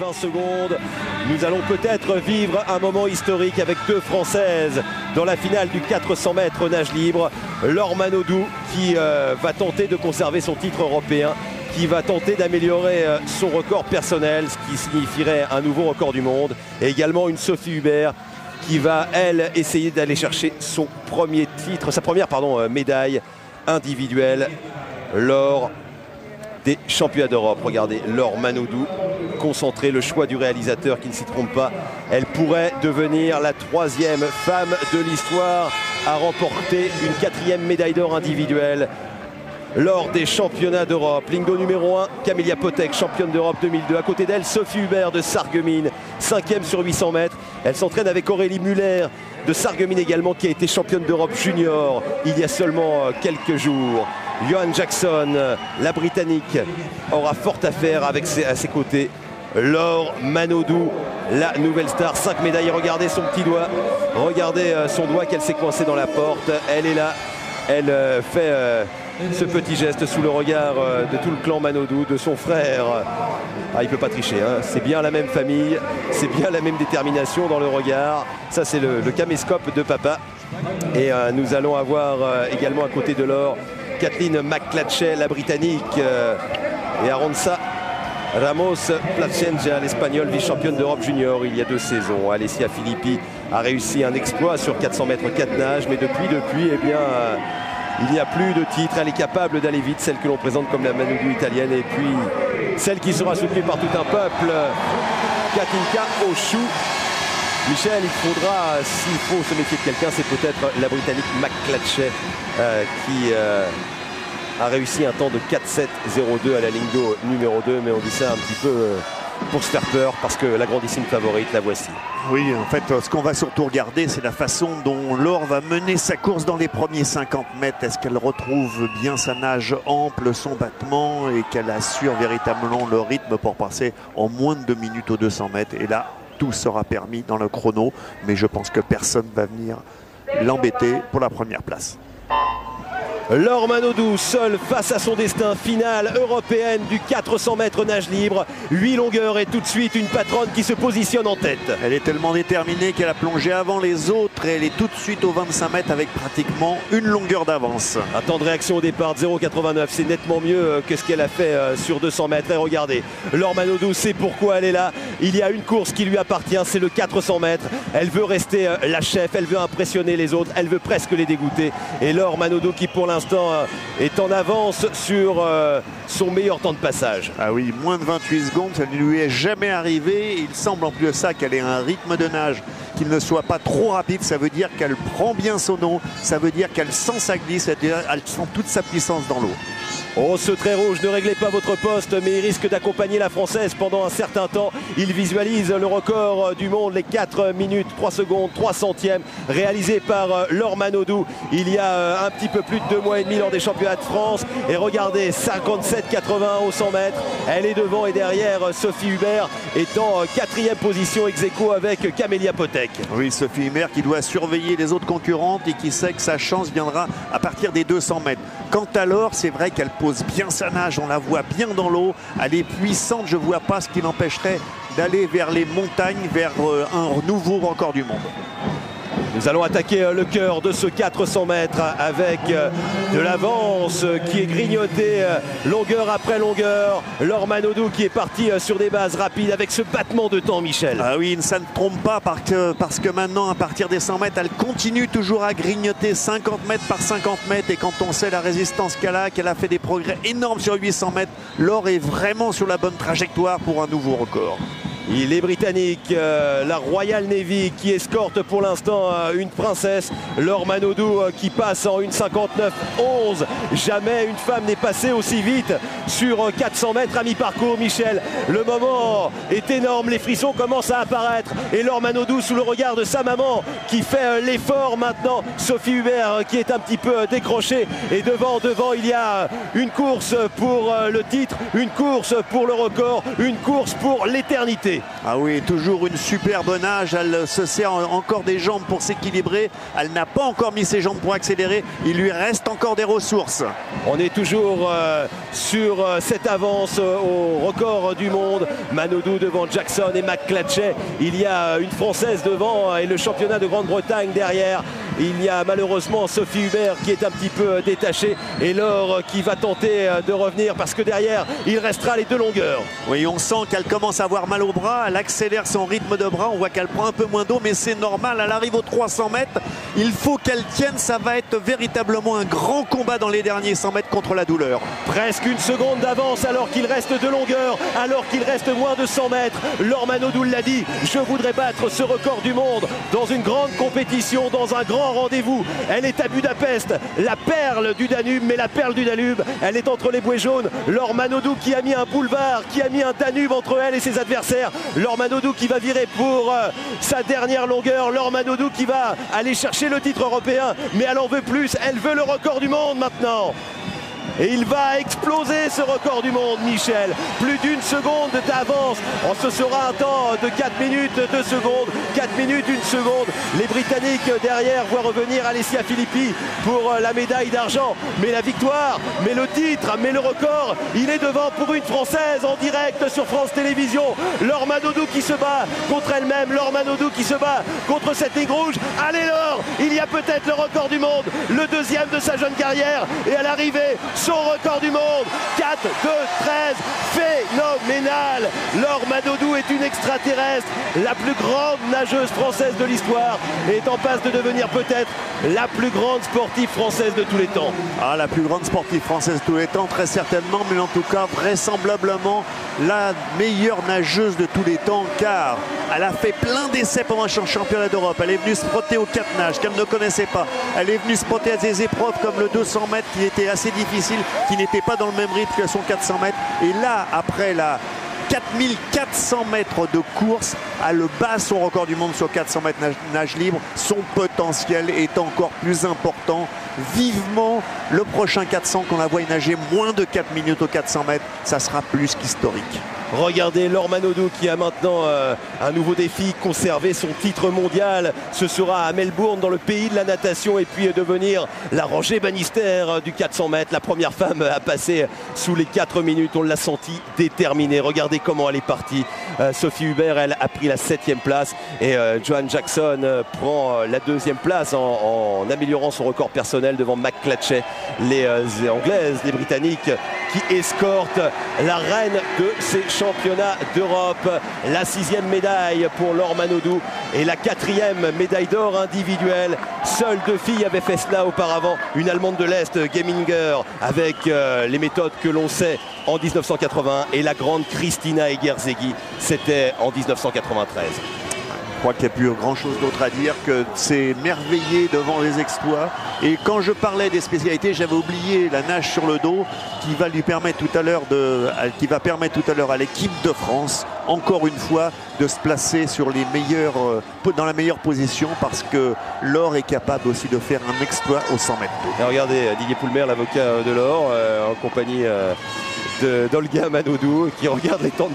20 secondes. Nous allons peut-être vivre un moment historique avec deux Françaises dans la finale du 400 mètres nage libre. Laure Manodou qui euh, va tenter de conserver son titre européen, qui va tenter d'améliorer euh, son record personnel, ce qui signifierait un nouveau record du monde. Et également une Sophie Hubert qui va, elle, essayer d'aller chercher son premier titre, sa première euh, médaille individuelle. Laure des championnats d'Europe. Regardez, Laure Manodou, concentré, le choix du réalisateur qui ne s'y trompe pas. Elle pourrait devenir la troisième femme de l'histoire à remporter une quatrième médaille d'or individuelle lors des championnats d'Europe. Lingo numéro 1, Camélia Potek, championne d'Europe 2002. À côté d'elle, Sophie Hubert de Sarreguemines, cinquième sur 800 mètres. Elle s'entraîne avec Aurélie Muller de Sarreguemines également, qui a été championne d'Europe junior il y a seulement euh, quelques jours. Johan Jackson, la Britannique, aura fort à faire avec à ses côtés. Laure Manodou, la nouvelle star, 5 médailles. Regardez son petit doigt, regardez euh, son doigt qu'elle s'est coincée dans la porte. Elle est là, elle euh, fait euh, ce petit geste sous le regard de tout le clan Manodou, de son frère. Ah, il peut pas tricher, hein. c'est bien la même famille, c'est bien la même détermination dans le regard. Ça, c'est le, caméscope de papa. Et nous allons avoir également à côté de l'or Kathleen McClatchay, la britannique, euh, et Aronsa Ramos Placenja, l'espagnol vice-championne d'Europe junior il y a deux saisons. Alessia Filippi a réussi un exploit sur 400 mètres 4 nages, mais depuis, depuis, eh bien, euh, il n'y a plus de titre. Elle est capable d'aller vite, celle que l'on présente comme la Manoudou italienne, et puis celle qui sera soutenue par tout un peuple, Katinka Oshou. Michel, il faudra, s'il faut se méfier de quelqu'un, c'est peut-être la Britannique McClatchay euh, qui euh, a réussi un temps de 4-7-0-2 à la d'eau numéro 2, mais on dit ça un petit peu pour se faire peur parce que la grandissime favorite, la voici. Oui, en fait, ce qu'on va surtout regarder, c'est la façon dont Laure va mener sa course dans les premiers 50 mètres. Est-ce qu'elle retrouve bien sa nage ample, son battement et qu'elle assure véritablement le rythme pour passer en moins de deux minutes aux 200 mètres? Et là, tout sera permis dans le chrono, mais je pense que personne va venir l'embêter pour la première place. Laure Manodou, seule face à son destin finale européenne du 400 mètres nage libre. 8 longueurs et tout de suite une patronne qui se positionne en tête. Elle est tellement déterminée qu'elle a plongé avant les autres et elle est tout de suite au 25 mètres avec pratiquement une longueur d'avance. Un temps de réaction au départ de 0,89, c'est nettement mieux euh, que ce qu'elle a fait euh, sur 200 mètres. Et regardez, Laure Manodou sait pourquoi elle est là. Il y a une course qui lui appartient, c'est le 400 mètres. Elle veut rester euh, la chef, elle veut impressionner les autres, elle veut presque les dégoûter. Et Laure Manodou qui pour l'instant euh, est en avance sur euh, son meilleur temps de passage. Ah oui, moins de 28 secondes, ça ne lui est jamais arrivé. Il semble en plus de ça qu'elle ait un rythme de nage qu'il ne soit pas trop rapide. Ça veut dire qu'elle prend bien son eau, ça veut dire qu'elle sent sa glisse, elle sent toute sa puissance dans l'eau. Oh, ce trait rouge, ne réglez pas votre poste, mais il risque d'accompagner la Française pendant un certain temps. Il visualise le record du monde, les 4 minutes, 3 secondes, 3 centièmes, réalisé par euh, Laure Manodou il y a euh, un petit peu plus de deux mois et demi lors des championnats de France. Et regardez, 57-80 au 100 mètres. Elle est devant et derrière euh, Sophie Hubert est en quatrième position ex avec Camélia Potek. Oui, Sophie Hubert qui doit surveiller les autres concurrentes et qui sait que sa chance viendra à partir des 200 mètres. Quant à Laure, c'est vrai qu'elle pose bien sa nage, on la voit bien dans l'eau, elle est puissante, je ne vois pas ce qui l'empêcherait d'aller vers les montagnes, vers euh, un nouveau record du monde. Nous allons attaquer euh, le cœur de ce 400 mètres avec euh, de l'avance qui est grignotée longueur après longueur. Laure Manodou qui est parti sur des bases rapides avec ce battement de temps, Michel. Ah oui, ça ne trompe pas parce que, parce que maintenant, à partir des 100 mètres, elle continue toujours à grignoter 50 mètres par 50 mètres. Et quand on sait la résistance qu'elle a, qu'elle a fait des progrès énormes sur 800 mètres, Laure est vraiment sur la bonne trajectoire pour un nouveau record. Il est britannique, euh, la Royal Navy qui escorte pour l'instant euh, une princesse, Laure Manodou euh, qui passe en 1,59,11. Jamais une femme n'est passée aussi vite sur 400 mètres à mi-parcours, Michel. Le moment est énorme, les frissons commencent à apparaître et Laure Manodou sous le regard de sa maman qui fait l'effort maintenant. Sophie Hubert qui est un petit peu décrochée et devant, devant il y a une course pour le titre, une course pour le record, une course pour l'éternité. Ah oui, toujours une superbe nage. Elle se sert encore des jambes pour s'équilibrer. Elle n'a pas encore mis ses jambes pour accélérer. Il lui reste encore des ressources. On est toujours euh, sur euh, cette avance euh, au record du monde. Manodou devant Jackson et McClatchay. Il y a une Française devant et le championnat de Grande-Bretagne derrière. Il y a malheureusement Sophie Hubert qui est un petit peu détachée et Laure qui va tenter de revenir parce que derrière il restera les deux longueurs. Oui, on sent qu'elle commence à avoir mal au bras. Elle accélère son rythme de bras. On voit qu'elle prend un peu moins d'eau, mais c'est normal. Elle arrive aux 300 mètres. Il faut qu'elle tienne. Ça va être véritablement un grand combat dans les derniers 100 mètres contre la douleur. Presque une seconde d'avance alors qu'il reste de longueur, alors qu'il reste moins de 100 mètres. Laure Manodou l'a dit, je voudrais battre ce record du monde dans une grande compétition, dans un grand rendez-vous. Elle est à Budapest, la perle du Danube, mais la perle du Danube, elle est entre les bouées jaunes. Laure Manodou qui a mis un boulevard, qui a mis un Danube entre elle et ses adversaires. Laure Manodou qui va virer pour euh, sa dernière longueur. Laure Manodou qui va aller chercher le titre européen, mais elle en veut plus. Elle veut le record du monde maintenant. Et il va exploser ce record du monde, Michel. Plus d'une seconde d'avance. Oh, ce sera un temps de 4 minutes, 2 secondes. 4 minutes, 1 seconde. Les Britanniques derrière voient revenir Alessia Filippi pour euh, la médaille d'argent. Mais la victoire, mais le titre, mais le record, il est devant pour une Française en direct sur France Télévisions. Laure Manodou qui se bat contre elle-même. Laure Manodou qui se bat contre cette ligne rouge. Allez Laure, il y a peut-être le record du monde. Le deuxième de sa jeune carrière. Et à l'arrivée, record du monde. 4, 2, 13, phénoménal. Laure Manodou est une extraterrestre, la plus grande nageuse française de l'histoire et est en passe de devenir peut-être la plus grande sportive française de tous les temps. Ah, la plus grande sportive française de tous les temps, très certainement, mais en tout cas, vraisemblablement, la meilleure nageuse de tous les temps, car elle a fait plein d'essais pendant le championnat d'Europe. Elle est venue se frotter aux quatre nages qu'elle ne connaissait pas. Elle est venue se frotter à des épreuves comme le 200 mètres qui était assez difficile, qui n'était pas dans le même rythme que son 400 mètres. Et là, après la 4400 mètres de course, elle bat son record du monde sur 400 mètres nage, libre. Son potentiel est encore plus important. Vivement le prochain 400 qu'on la voit nager moins de 4 minutes aux 400 mètres, ça sera plus qu'historique. Regardez Laure Manodou qui a maintenant euh, un nouveau défi, conserver son titre mondial. Ce sera à Melbourne, dans le pays de la natation, et puis euh, devenir la rangée Bannister euh, du 400 mètres. La première femme à passer sous les 4 minutes. On l'a senti déterminée. Regardez comment elle est partie. Sophie Hubert, elle a pris la 7 place et Joan Jackson prend la deuxième place en, améliorant son record personnel devant McClatchay. Les Anglaises, les Britanniques qui escortent la reine de ces championnat d'Europe. La sixième médaille pour Laure Manodou et la quatrième médaille d'or individuelle. Seules deux filles avaient fait cela auparavant. Une Allemande de l'Est, Geminger, avec euh, les méthodes que l'on sait en 1980 et la grande Christina Egerzeghi, c'était en 1993. Je crois qu'il n'y a plus grand chose d'autre à dire que c'est merveillé devant les exploits. Et quand je parlais des spécialités, j'avais oublié la nage sur le dos qui va lui permettre tout à l'heure de, qui va permettre tout à l'heure à l'équipe de France, encore une fois, de se placer sur les meilleurs, euh, dans la meilleure position parce que l'or est capable aussi de faire un exploit au 100 mètres. Et regardez Didier Poulmer, l'avocat de l'or, euh, en compagnie euh, d'Olga Manodou, qui regarde les temps de